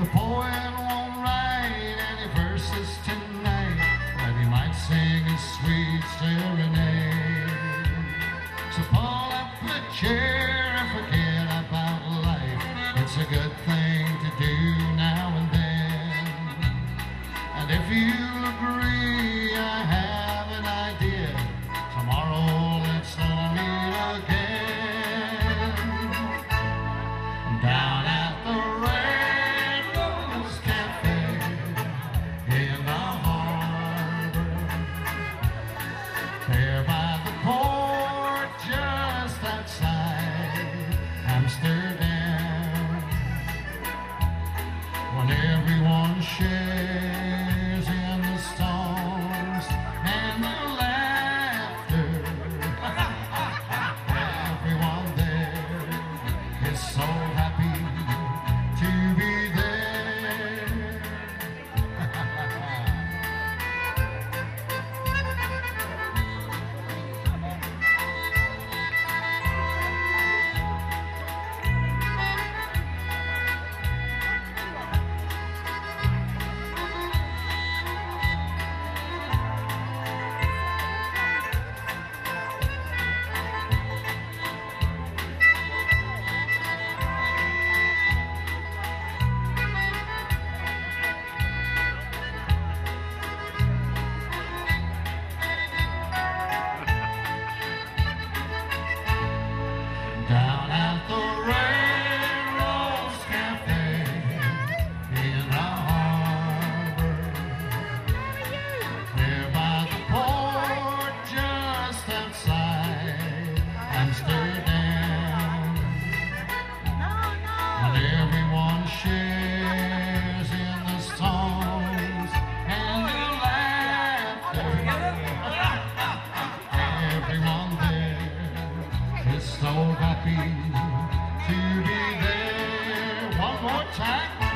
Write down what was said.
The poet won't write any verses tonight, but he might sing a sweet serenade. So pull up a chair and forget about life. It's a good thing to do now and then. And if you is so happy to be there. One more time.